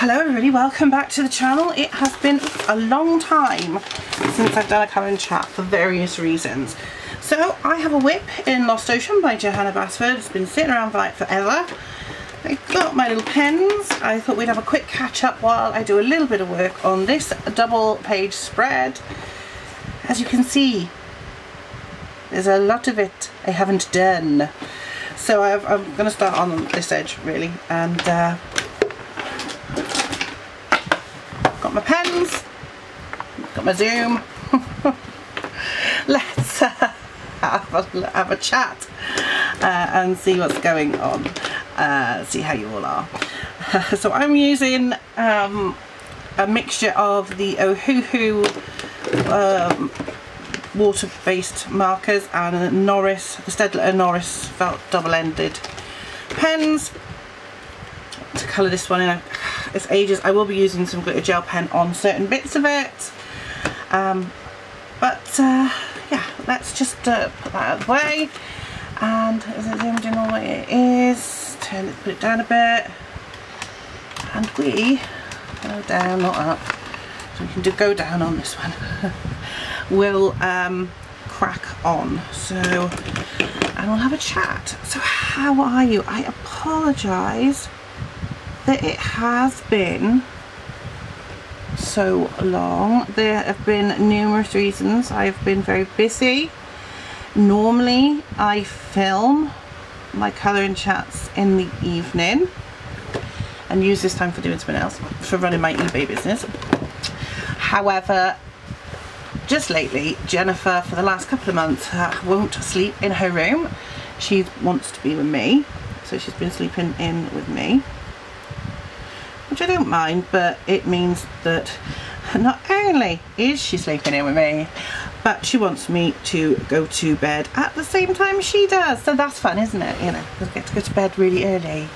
Hello everybody, welcome back to the channel. It has been a long time since I've done a colouring chat for various reasons. So I have a WIP in Lost Ocean by Johanna Basford. It's been sitting around for like forever. I got my little pens. I thought we'd have a quick catch up while I do a little bit of work on this double page spread. As you can see, there's a lot of it I haven't done. So i am going to start on this edge really and uh, got my pens, got my zoom. Let's uh, have, a, have a chat uh, and see what's going on, uh, see how you all are. so I'm using um, a mixture of the Ohuhu um, water-based markers and Noris, the Staedtler Noris felt double-ended pens to colour this one in. It's ages. I will be using some glitter gel pen on certain bits of it. Um, but uh, yeah, let's just uh, put that out of the way. And is it zoomed in all the way it is? Turn it, put it down a bit. And we go down, not up. So we can do go down on this one. we'll um, crack on. So, and we'll have a chat. So how are you? I apologise that it has been so long. There have been numerous reasons. I've been very busy. Normally I film my colouring chats in the evening and use this time for doing something else, for running my eBay business. However, just lately, Jennifer, for the last couple of months, uh, won't sleep in her room. She wants to be with me, so she's been sleeping in with me, which I don't mind, but it means that not only is she sleeping in with me, but she wants me to go to bed at the same time she does. So that's fun, isn't it? You know, get to go to bed really early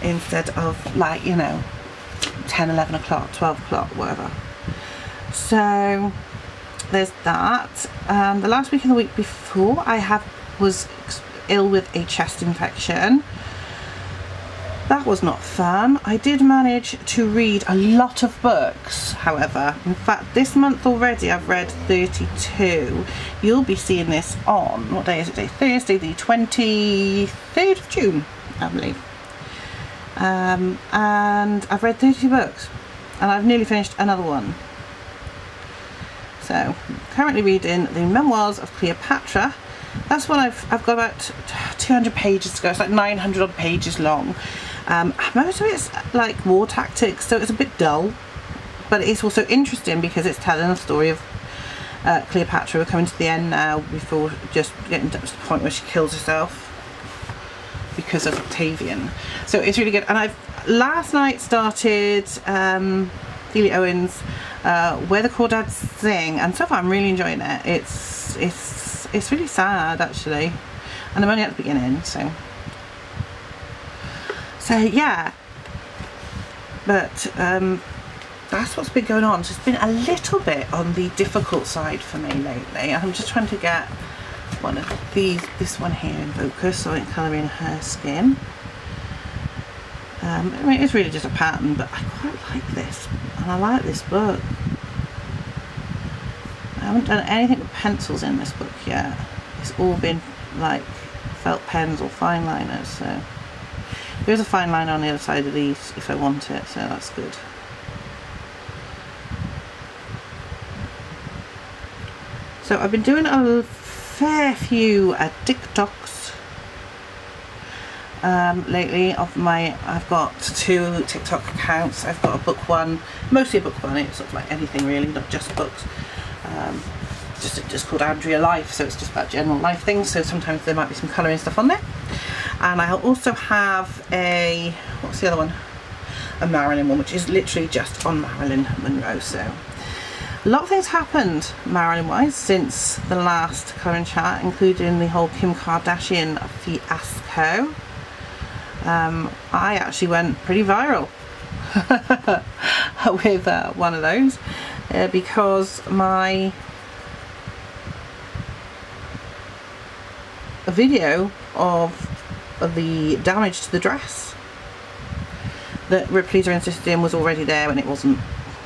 instead of like, you know, 10, 11 o'clock, 12 o'clock, whatever. So there's that. Um, the last week and the week before I have was ill with a chest infection. That was not fun. I did manage to read a lot of books, however. In fact, this month already I've read 32. You'll be seeing this on, what day is it today? Thursday, the 23rd of June, I believe. Um, and I've read 32 books. And I've nearly finished another one. So, currently reading the Memoirs of Cleopatra. That's one I've, I've got about 200 pages to go. It's like 900 odd pages long. Um, most of it's like war tactics, so it's a bit dull. But it's also interesting because it's telling the story of uh, Cleopatra. We're coming to the end now before just getting to the point where she kills herself because of Octavian. So it's really good. And I've last night started um, Owens uh, Where the Crawdads Sing and so far I'm really enjoying it. It's it's it's really sad actually and I'm only at the beginning so so yeah but um, that's what's been going on. It's been a little bit on the difficult side for me lately. I'm just trying to get one of these, this one here in focus so I can colour in her skin. Um, I mean, it's really just a pattern, but I quite like this. And I like this book. I haven't done anything with pencils in this book yet. It's all been like felt pens or fine liners, so. There's a fine line on the other side of these if I want it, so that's good. So I've been doing a fair few uh, TikToks um, lately of my I've got two TikTok accounts I've got a book one mostly a book one it's sort of like anything really not just books um, just, just called Andrea Life so it's just about general life things so sometimes there might be some colouring stuff on there and I'll also have a what's the other one? A Marilyn one which is literally just on Marilyn Monroe so. A lot of things happened Marilyn wise since the last colouring chat including the whole Kim Kardashian fiasco. Um, I actually went pretty viral with uh, one of those uh, because my a video of the damage to the dress that Ripley's are insisted in was already there when it wasn't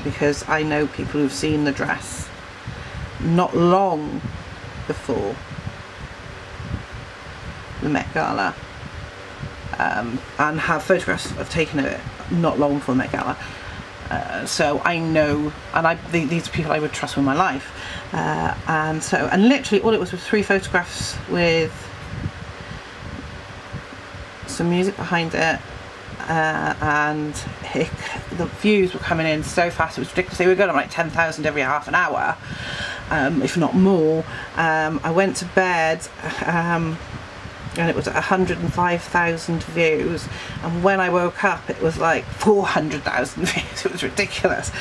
because I know people who've seen the dress not long before the Met Gala um, and have photographs of taken it not long before the Met Gala. Uh, so I know, and I these are people I would trust with my life, uh, and so and literally all it was was three photographs with some music behind it, uh, and the views were coming in so fast it was ridiculous. They were going like ten thousand every half an hour, um, if not more. Um, I went to bed. Um, and it was 105,000 views and when I woke up it was like 400,000 views it was ridiculous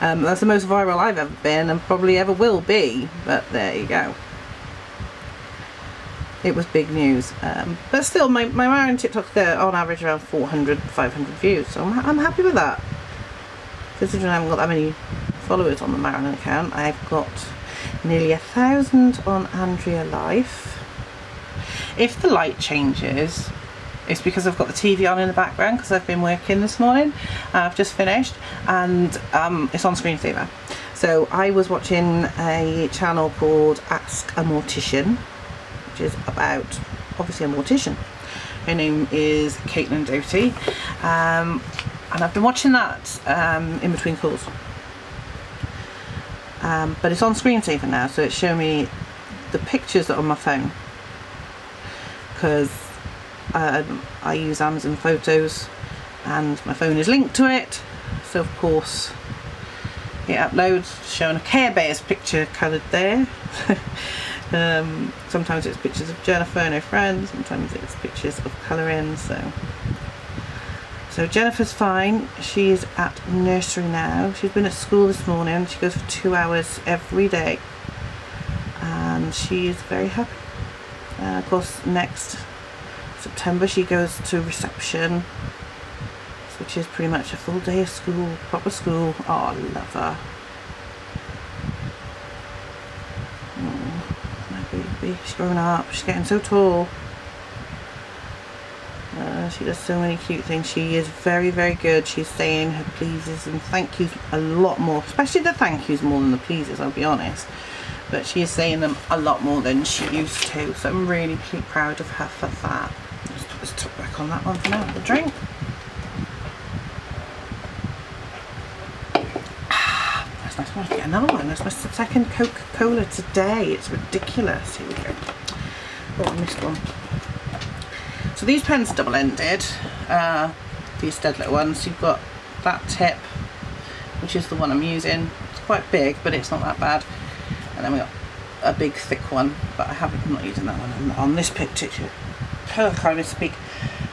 um, that's the most viral I've ever been and probably ever will be but there you go it was big news. Um, but still my, my Marilyn TikToks get on average around 400 500 views. So I'm, I'm happy with that. Considering I haven't got that many followers on the Marilyn account I've got nearly a thousand on Andrea Life. If the light changes, it's because I've got the TV on in the background because I've been working this morning. I've just finished and um, it's on screen screensaver. So I was watching a channel called Ask a Mortician, is about obviously a mortician. Her name is Caitlin Doughty. Um, and I've been watching that um, in between calls. Um, but it's on screensaver now, so it's showing me the pictures that are on my phone because um, I use Amazon Photos and my phone is linked to it so of course it uploads showing a Care Bears picture coloured there um, sometimes it's pictures of Jennifer and her friends sometimes it's pictures of colouring so so Jennifer's fine she's at nursery now she's been at school this morning she goes for two hours every day and she is very happy uh, of course next September she goes to reception which is pretty much a full day of school, proper school. Oh, I love her. Oh, my baby. She's growing up. She's getting so tall. Uh, she does so many cute things. She is very, very good. She's saying her pleases and thank yous a lot more. Especially the thank yous more than the pleases, I'll be honest but she is saying them a lot more than she used to so I'm really, proud of her for that let's put this top back on that one for now the drink ah, that's nice I want to get another one. That's my second Coca-Cola today. It's ridiculous. Here we go. Oh I missed one. So these pens are double-ended. Uh, these Staedtler ones. You've got that tip which is the one I'm using. It's quite big but it's not that bad. And then we got a big thick one but I haven't I'm not using that one. On, this picture I can't speak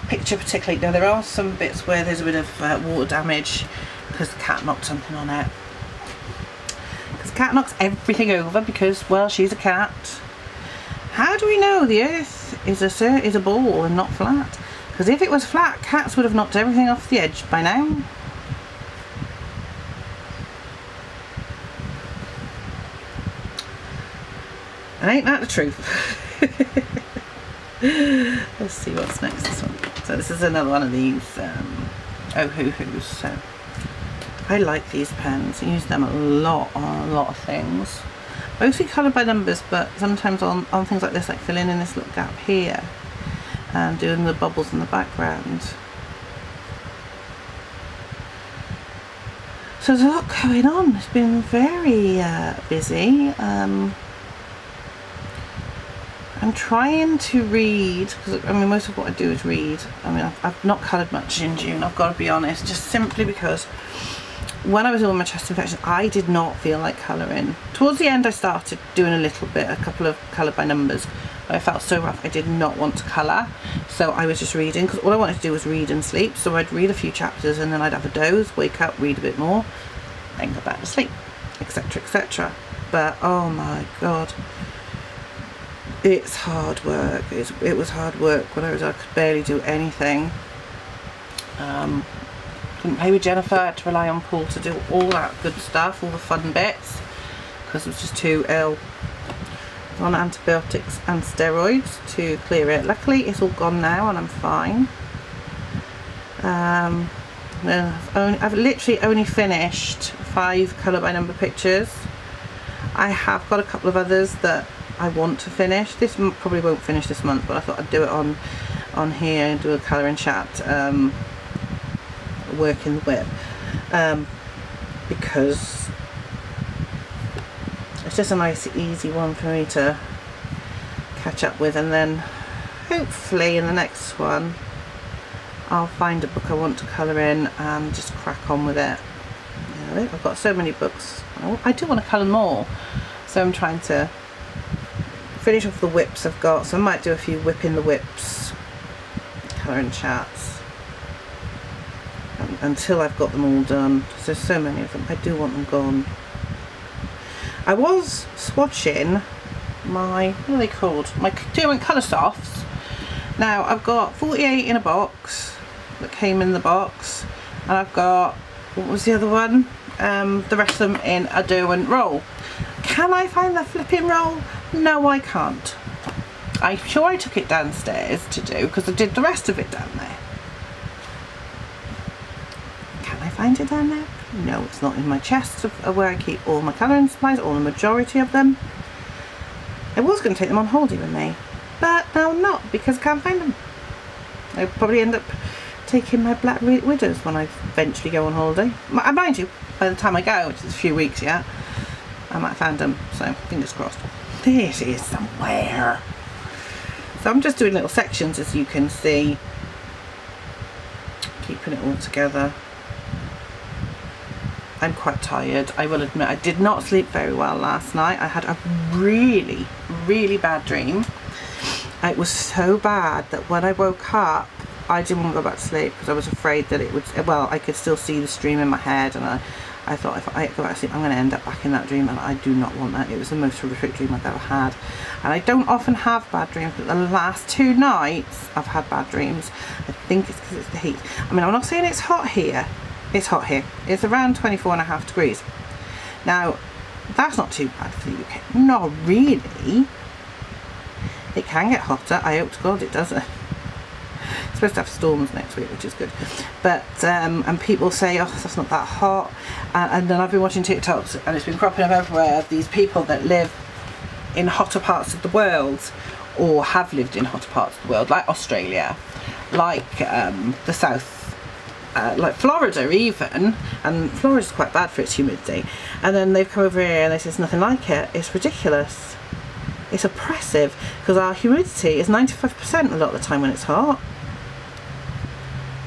picture particularly. Now there are some bits where there's a bit of uh, water damage because the cat knocked something on it cat knocks everything over because well she's a cat how do we know the earth is a is a ball and not flat because if it was flat cats would have knocked everything off the edge by now And ain't that the truth? Let's see what's next this one. So this is another one of these um, Ohuhus. So I like these pens. I use them a lot on a lot of things. Mostly coloured by numbers, but sometimes on, on things like this, like filling in this little gap here and doing the bubbles in the background. So there's a lot going on. It's been very uh, busy. Um, I'm trying to read, because I mean most of what I do is read. I mean I've, I've not coloured much in June, I've got to be honest, just simply because when I was with my chest infection I did not feel like colouring. Towards the end I started doing a little bit, a couple of colour by numbers, I felt so rough I did not want to colour. So I was just reading, because all I wanted to do was read and sleep. So I'd read a few chapters and then I'd have a doze, wake up, read a bit more, then go back to sleep, etc, etc. But oh my god it's hard work. It's, it was hard work when I was I could barely do anything. Um, couldn't play with Jennifer, I had to rely on Paul to do all that good stuff, all the fun bits, because I was just too ill. on antibiotics and steroids to clear it. Luckily it's all gone now and I'm fine. Um, I've, only, I've literally only finished five colour by number pictures. I have got a couple of others that I want to finish. This probably won't finish this month, but I thought I'd do it on on here and do a colour and chat um, work in the WIP um, because it's just a nice easy one for me to catch up with and then hopefully in the next one I'll find a book I want to colour in and just crack on with it. I've got so many books. I do want to colour more so I'm trying to finish off the WIPs I've got so I might do a few WIP in the WIPs colour and chats um, until I've got them all done. Because there's so many of them. I do want them gone. I was swatching my what are they called? My Derwent Colorsofts now I've got 48 in a box that came in the box and I've got what was the other one? Um, the rest of them in a Derwent roll. Can I find the flipping roll? No I can't. I'm sure I took it downstairs to do because I did the rest of it down there can I find it down there no it's not in my chest where I keep all my colouring supplies or the majority of them I was going to take them on holiday with me but now I'm not because I can't find them. I'll probably end up taking my Black Widows when I eventually go on holiday. Mind you, by the time I go, which is a few weeks yet, I might found them, so fingers crossed. This is somewhere. So I'm just doing little sections as you can see, keeping it all together. I'm quite tired, I will admit. I did not sleep very well last night. I had a really, really bad dream. It was so bad that when I woke up I didn't want to go back to sleep because I was afraid that it would well I could still see the stream in my head and I I thought if I go back to sleep I'm going to end up back in that dream and I do not want that. It was the most horrific dream I've ever had. And I don't often have bad dreams but the last two nights I've had bad dreams. I think it's because it's the heat. I mean I'm not saying it's hot here it's hot here it's around 24 and a half degrees now that's not too bad for the UK not really it can get hotter. I hope to God it doesn't. Supposed to have storms next week, which is good. But, um, and people say, oh, that's not that hot. And, and then I've been watching TikToks and it's been cropping up everywhere of these people that live in hotter parts of the world or have lived in hotter parts of the world, like Australia, like um, the South uh, like Florida even, and Florida's quite bad for its humidity, and then they've come over here and they say it's nothing like it, it's ridiculous. It's oppressive because our humidity is 95% a lot of the time when it's hot.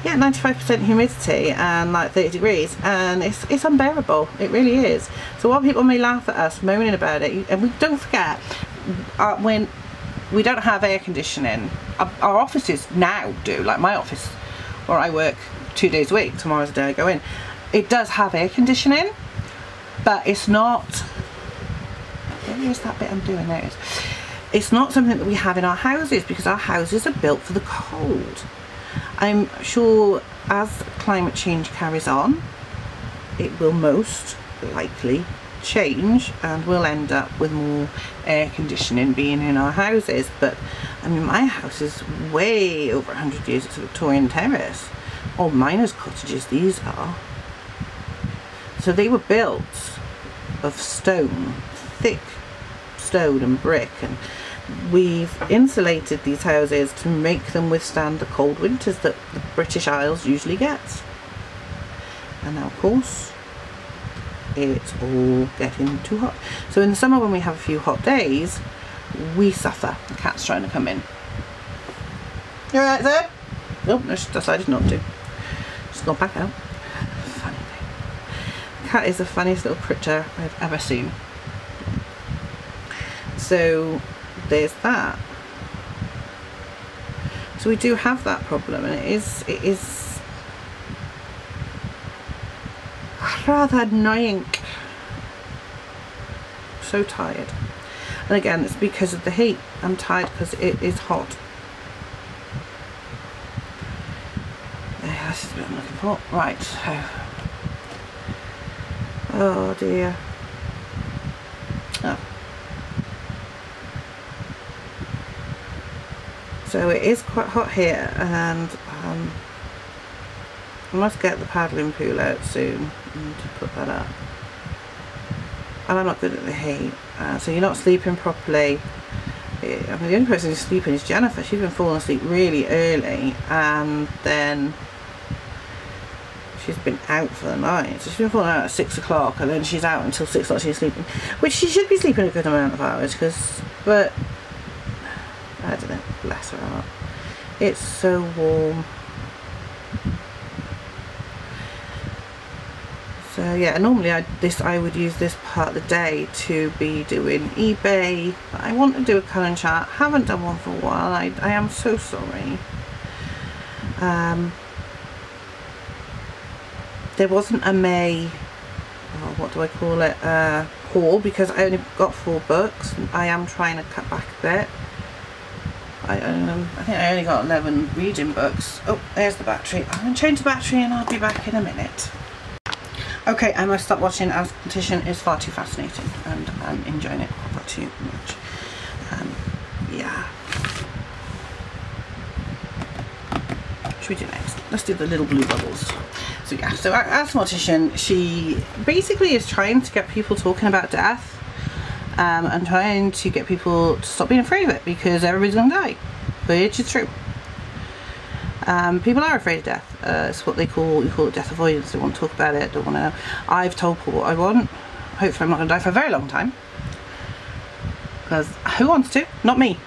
Yeah, 95% humidity and like 30 degrees and it's, it's unbearable. It really is. So while people may laugh at us moaning about it, and we don't forget, uh, when we don't have air conditioning, our, our offices now do, like my office where I work two days a week, tomorrow's the day I go in, it does have air conditioning, but it's not Where's that bit I'm doing? There it is. It's not something that we have in our houses because our houses are built for the cold. I'm sure as climate change carries on, it will most likely change and we'll end up with more air conditioning being in our houses but I mean my house is way over 100 years it's a Victorian terrace or miners cottages these are so they were built of stone thick stone and brick and we've insulated these houses to make them withstand the cold winters that the British Isles usually gets. And now of course it's all getting too hot. So in the summer when we have a few hot days we suffer. The cat's trying to come in. You alright there? Nope, no, she decided not to. Gone back out. Funny thing. cat is the funniest little creature I've ever seen. So there's that. So we do have that problem and it is it is rather annoying. So tired. And again it's because of the heat. I'm tired because it is hot yeah, this for right oh dear oh so it is quite hot here and um, I must get the paddling pool out soon to put that up. And I'm not good at the heat. Uh, so you're not sleeping properly. I mean, the only person who's sleeping is Jennifer. She's been falling asleep really early and then she's been out for the night. So she's been falling out at six o'clock and then she's out until six o'clock she's sleeping. Which she should be sleeping a good amount of hours because, but, I don't know, bless her heart. It's so warm. So yeah, normally I this I would use this part of the day to be doing eBay. But I want to do a colour chat. Haven't done one for a while. I, I am so sorry. Um, there wasn't a May, oh, what do I call it, uh, haul because I only got four books. I am trying to cut back a bit. I, um, I think I only got 11 reading books. Oh, there's the battery. I'm going to change the battery and I'll be back in a minute. Okay, I must stop watching Ask a Mortician is far too fascinating and I'm enjoying it far too much. Um, yeah. Should we do next? Let's do the little blue bubbles. So yeah, so as a Mortician, she basically is trying to get people talking about death um, and trying to get people to stop being afraid of it because everybody's going to die, which is true. Um, people are afraid of death. Uh, it's what they call you call it death avoidance. They want to talk about it. Don't want to know. I've told Paul what I want. Hopefully, I'm not going to die for a very long time. Because who wants to? Not me.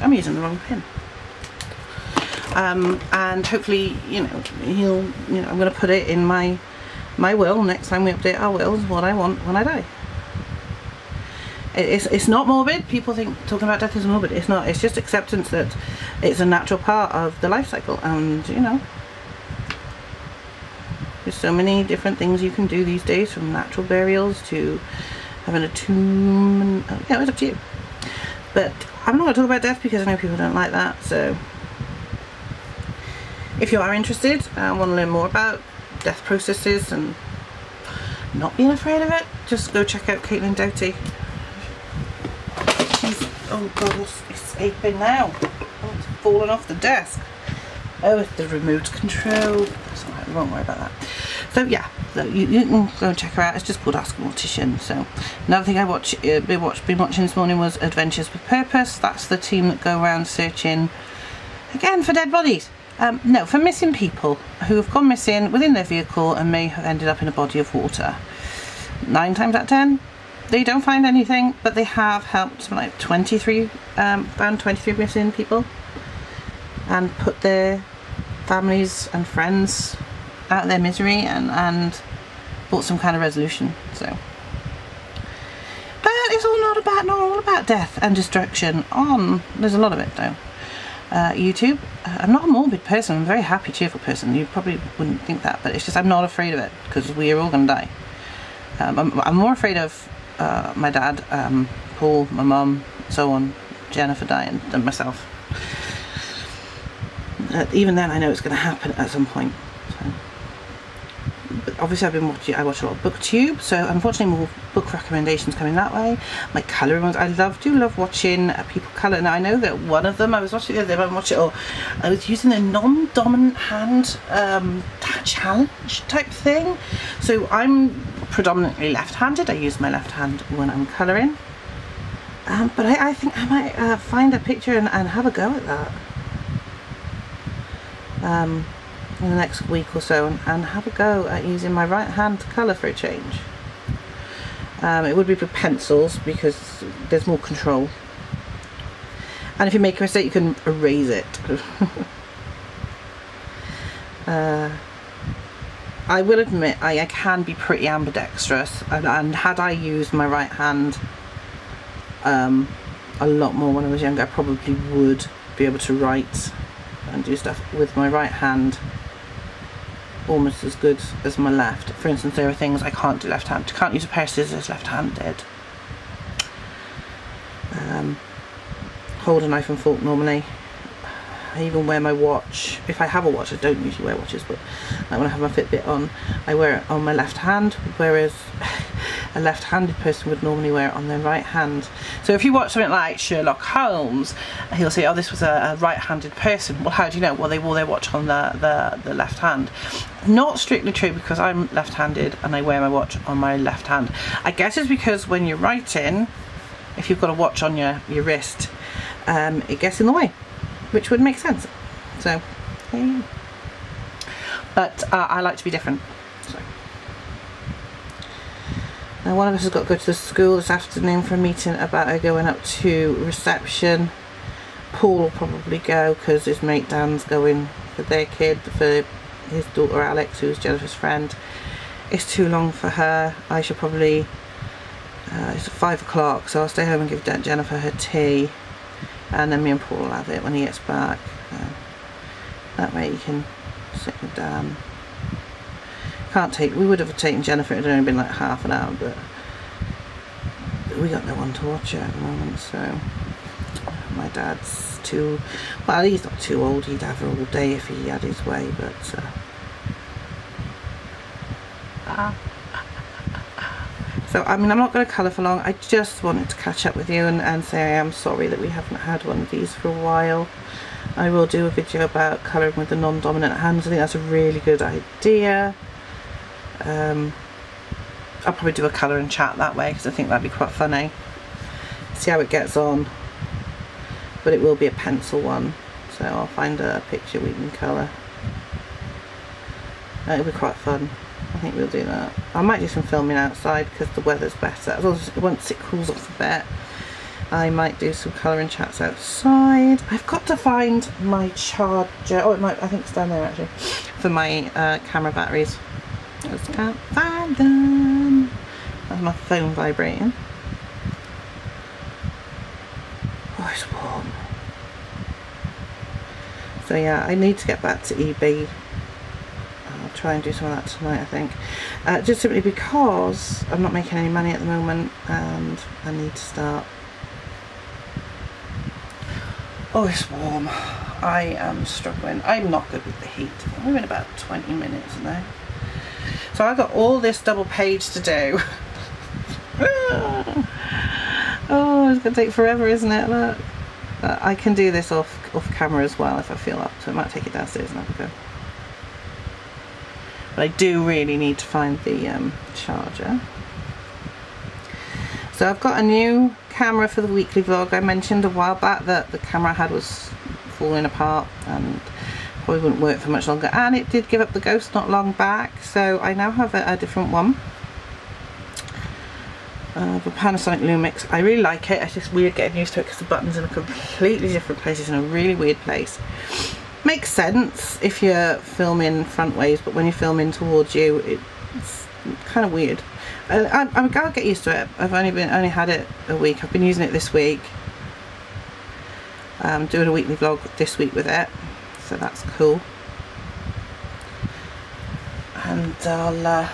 I'm using the wrong pin. Um, and hopefully, you know, he'll. You know, I'm going to put it in my my will. Next time we update our wills. What I want when I die. It's, it's not morbid. People think talking about death is morbid. It's not. It's just acceptance that it's a natural part of the life cycle. And you know there's so many different things you can do these days from natural burials to having a tomb and uh, yeah it's up to you. But I'm not going to talk about death because I know people don't like that so if you are interested and want to learn more about death processes and not being afraid of it just go check out Caitlin Doughty Oh god, it's escaping now. Oh, it's fallen off the desk. Oh, it's the remote control. That's alright, we won't worry about that. So yeah, so you, you, can go and check her out. It's just called Ask a Mortician. So another thing I watch, uh, been, watch, been watching this morning was Adventures with Purpose. That's the team that go around searching, again, for dead bodies. Um, no, for missing people who have gone missing within their vehicle and may have ended up in a body of water. Nine times out of ten, they don't find anything, but they have helped like 23, um, found 23 missing people and put their families and friends out of their misery and, and brought some kind of resolution. So, but it's all not about not all about death and destruction. On there's a lot of it though. Uh, YouTube. Uh, I'm not a morbid person. I'm a very happy, cheerful person. You probably wouldn't think that, but it's just I'm not afraid of it because we are all going to die. Um, I'm, I'm, more afraid of uh, my dad, um, Paul, my mum, so on, Jennifer dying, and myself. Uh, even then, I know it's going to happen at some point. So. Obviously, I've been watching. I watch a lot of BookTube, so unfortunately, more book recommendations coming that way. My colouring ones, I love do love watching uh, people colour. Now I know that one of them I was watching the other day. I watched it. Or I was using a non-dominant hand um, challenge type thing. So I'm predominantly left-handed. I use my left hand when I'm colouring. Um, but I, I, think I might uh, find a picture and, and, have a go at that um, in the next week or so and, and, have a go at using my right hand to colour for a change. Um, it would be with pencils because there's more control. And if you make a mistake you can erase it. uh, I will admit I, I can be pretty ambidextrous and, and, had I used my right hand um, a lot more when I was younger I probably would be able to write and do stuff with my right hand almost as good as my left. For instance there are things I can't do left hand. I can't use a pair of scissors left handed. Um, hold a knife and fork normally I even wear my watch if I have a watch I don't usually wear watches but like when I have my Fitbit on I wear it on my left hand whereas a left-handed person would normally wear it on their right hand. So if you watch something like Sherlock Holmes, he'll say, oh, this was a, a right-handed person. Well, how do you know? Well, they wore their watch on the, the, the left hand. Not strictly true because I'm left-handed and I wear my watch on my left hand. I guess it's because when you're writing, if you've got a watch on your, your wrist, um, it gets in the way, which would make sense. So. But uh, I like to be different. So. Now one of us has got to go to the school this afternoon for a meeting about her going up to reception. Paul will probably go because his mate Dan's going for their kid, for his daughter Alex, who's Jennifer's friend. It's too long for her. I should probably, uh, it's five o'clock, so I'll stay home and give Jennifer her tea. And then me and Paul will have it when he gets back. Uh, that way he can sit with Dan. Can't take, we would have taken Jennifer, it had only been like half an hour, but we got no one to watch it at the moment, so my dad's too, well he's not too old, he'd have her all day if he had his way, but uh, so I mean I'm not going to colour for long, I just wanted to catch up with you and, and say I am sorry that we haven't had one of these for a while. I will do a video about colouring with the non-dominant hands. I think that's a really good idea. Um, I'll probably do a colour and chat that way because I think that'd be quite funny. See how it gets on. But it will be a pencil one. So I'll find a picture we can colour. It'll be quite fun. I think we'll do that. I might do some filming outside because the weather's better. Once it cools off a bit. I might do some colouring chats outside. I've got to find my charger. Oh, it might, I think it's down there actually. For my uh, camera batteries. Just can't find them. That's my phone vibrating. Oh, it's warm. So yeah, I need to get back to eBay. Try and do some of that tonight, I think. Uh, just simply because I'm not making any money at the moment and I need to start Oh, it's warm. I am struggling. I'm not good with the heat. We're in about 20 minutes now. So I've got all this double page to do. oh, it's to take forever, isn't it? Look. I can do this off, off camera as well if I feel up to. I might take it downstairs and have a go. But I do really need to find the um, charger. So I've got a new camera for the weekly vlog. I mentioned a while back that the camera I had was falling apart and probably wouldn't work for much longer. And it did give up the ghost not long back. So I now have a, a different one. Uh, the Panasonic Lumix. I really like it. It's just weird getting used to it because the button's are in a completely different place. It's in a really weird place. Makes sense if you're filming front ways, but when you're filming towards you, it's kind of weird. I, I'm gonna get used to it. I've only been only had it a week. I've been using it this week. I'm doing a weekly vlog this week with it, so that's cool. And I'll uh,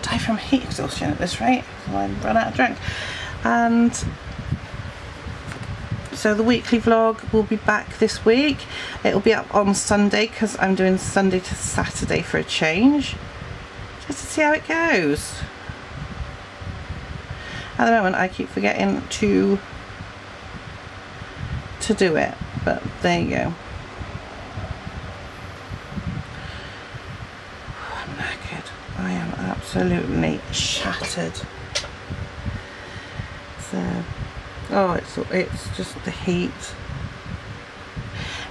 die from heat exhaustion at this rate. I run out of drink. And so the weekly vlog will be back this week. It'll be up on Sunday because I'm doing Sunday to Saturday for a change just to see how it goes. At the moment I keep forgetting to to do it, but there you go. I'm knackered. I am absolutely shattered. So, oh, it's it's just the heat.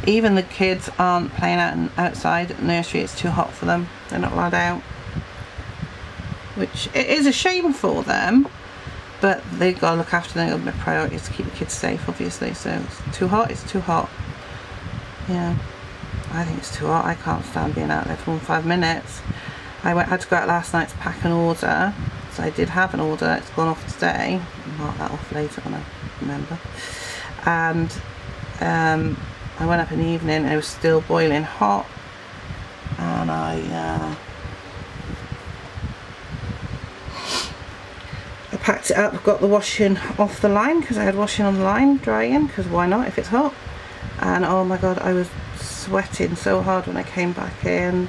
Even the kids aren't playing out outside at nursery. It's too hot for them. They're not allowed out. Which it is a shame for them but they've got to look after them their priority is to keep the kids safe obviously. So it's too hot it's too hot. Yeah. I think it's too hot. I can't stand being out there for five minutes. I went, had to go out last night to pack an order. So I did have an order. It's gone off today. Mark that off later when I remember. And um, I went up in the evening it was still boiling hot. And I uh, packed it up, got the washing off the line because I had washing on the line drying because why not if it's hot? And oh my god I was sweating so hard when I came back in.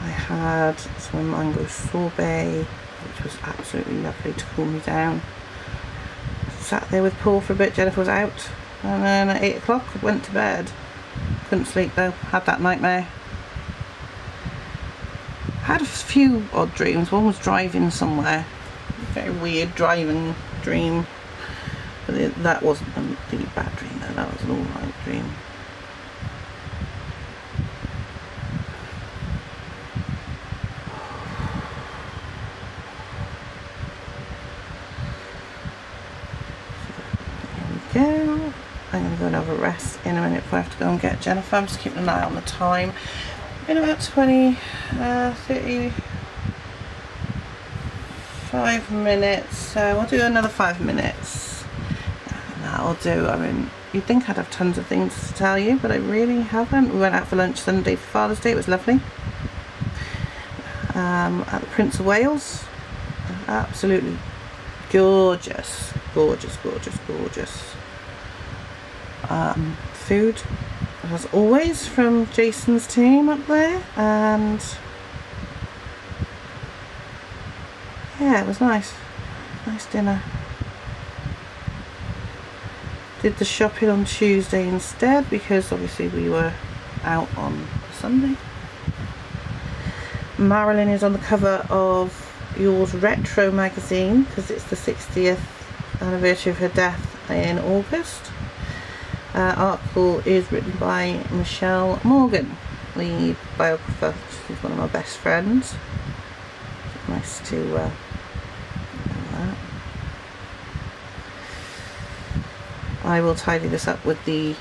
I had some mango sorbet, which was absolutely lovely to cool me down. Sat there with Paul for a bit, Jennifer was out, and then at 8 o'clock went to bed. Couldn't sleep though, had that nightmare. Had a few odd dreams, one was driving somewhere, very weird driving dream. But that wasn't a really bad dream though, that was an alright dream. Go. I'm going to go and have a rest in a minute before I have to go and get Jennifer. I'm just keeping an eye on the time. In about 20, uh, 35 minutes. So we'll do another five minutes. And that'll do. I mean, you'd think I'd have tons of things to tell you, but I really haven't. We went out for lunch Sunday for Father's Day. It was lovely. Um, at the Prince of Wales. Absolutely gorgeous. Gorgeous, gorgeous, gorgeous um, food as always from Jason's team up there and yeah it was nice. Nice dinner. Did the shopping on Tuesday instead because obviously we were out on Sunday. Marilyn is on the cover of Yours Retro magazine because it's the 60th anniversary of her death in August uh, article is written by Michelle Morgan, the biographer. She's one of my best friends. Nice to uh, I will tidy this up with the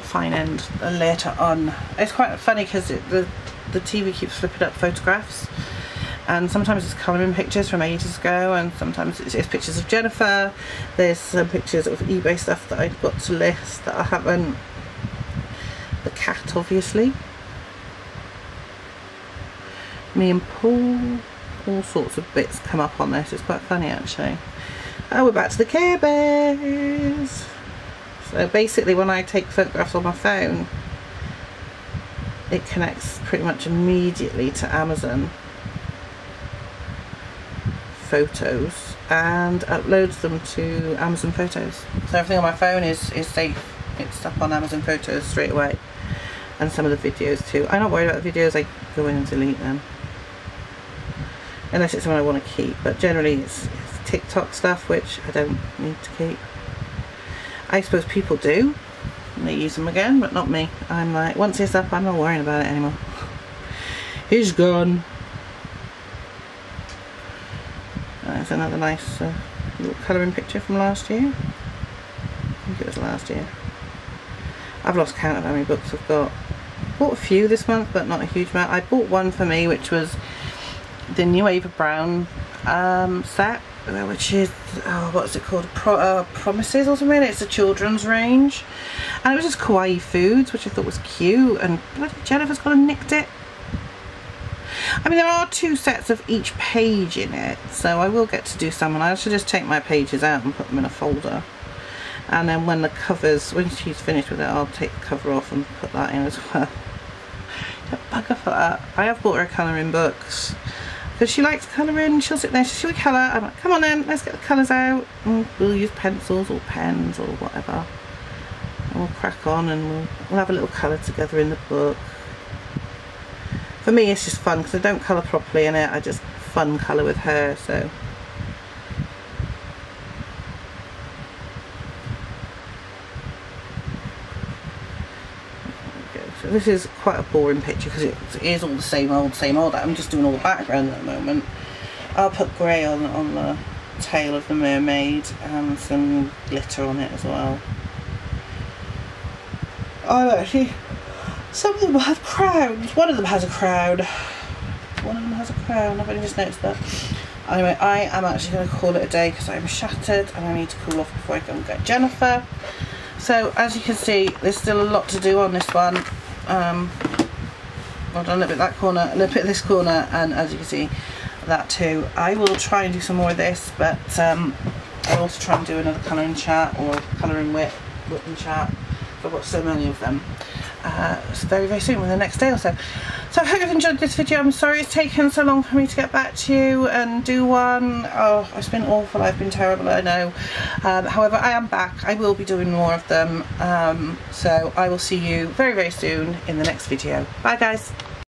fine end later on. It's quite funny because the the TV keeps flipping up photographs and sometimes it's colouring pictures from ages ago and sometimes it's, it's, pictures of Jennifer. There's some pictures of eBay stuff that I've got to list that I haven't. The cat obviously. Me and Paul all sorts of bits come up on this. It's quite funny actually. Oh we're back to the Care Bears. So basically when I take photographs on my phone it connects pretty much immediately to Amazon photos and uploads them to Amazon Photos. So everything on my phone is, is safe. It's up on Amazon Photos straight away. And some of the videos too. I'm not worried about the videos, I go in and delete them. Unless it's something I want to keep. But generally it's, it's TikTok stuff which I don't need to keep. I suppose people do. They use them again, but not me. I'm like, once it's up, I'm not worrying about it anymore. He's gone. Another nice uh, little colouring picture from last year. I think it was last year. I've lost count of how many books I've got. Bought a few this month, but not a huge amount. I bought one for me, which was the new Ava Brown um, set, which is, oh, what's it called? Pro, uh, Promises or something. It's a children's range. And it was just kawaii foods, which I thought was cute. And Jennifer's gone and nicked it. I mean, there are two sets of each page in it, so I will get to do some, and I should just take my pages out and put them in a folder. And then when the covers, when she's finished with it, I'll take the cover off and put that in as well. Bugger for that. I have bought her colouring books. Because she likes colouring, she'll sit there, she'll colour. I'm like, come on then, let's get the colours out. And we'll use pencils or pens or whatever. And we'll crack on and we'll, we'll have a little colour together in the book for me it's just fun because I don't colour properly in it I just fun colour with her so So this is quite a boring picture because it is all the same old, same old. I'm just doing all the background at the moment. I'll put grey on, on the tail of the mermaid and some glitter on it as well. I actually some of them have crowns. One of them has a crown. One of them has a crown. I've only just noticed that. Anyway, I am actually going to call it a day because I'm shattered and I need to cool off before I go and get Jennifer. So, as you can see, there's still a lot to do on this one. Um, I've done a little bit that corner, a little bit of this corner, and as you can see, that too. I will try and do some more of this, but um, I'll also try and do another colouring chat or colouring WIP, WIP chat. I've got so many of them uh, very very soon, within the next day or so. so I hope you've enjoyed this video. I'm sorry it's taken so long for me to get back to you and do one. Oh, it's been awful. I've been terrible, I know. Um, however, I am back. I will be doing more of them. Um, so I will see you very, very soon in the next video. Bye, guys.